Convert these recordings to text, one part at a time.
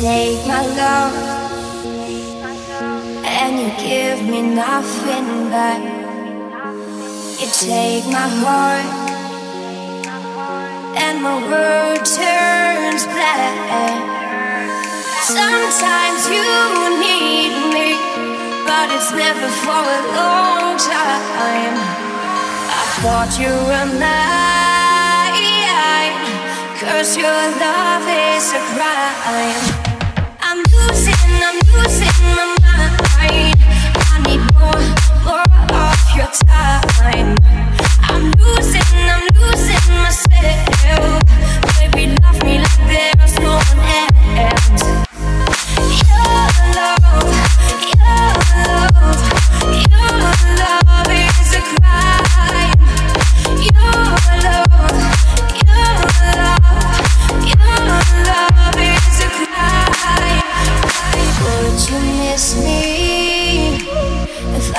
take my love, and you give me nothing back. You take my heart, and my world turns black. Sometimes you need me, but it's never for a long time. I thought you were mine, cause your love is a crime.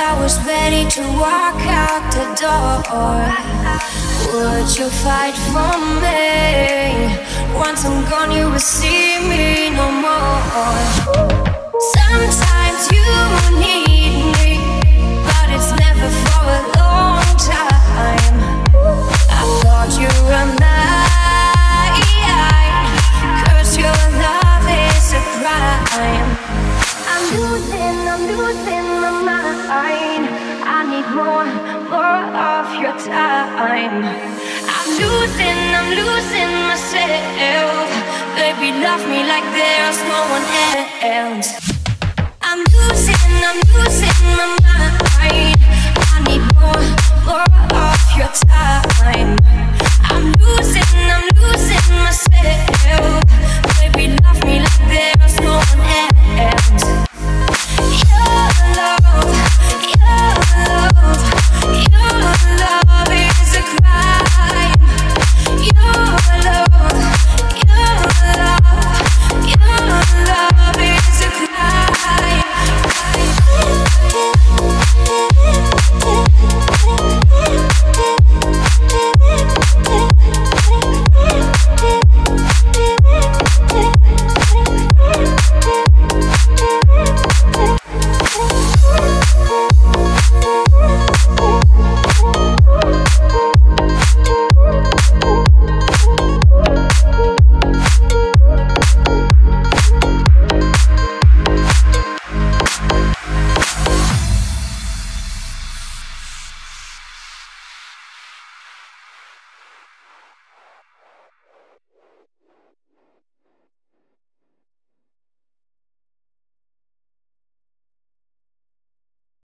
I was ready to walk out the door? Would you fight for me? Once I'm gone, you will see me no more. Sometimes you need me, but it's never for a long time. I thought you were mine, cause your love is a crime. I'm losing, I'm losing more, more of your time. I'm losing, I'm losing myself. Baby, love me like there's no one else. I'm losing, I'm losing my mind.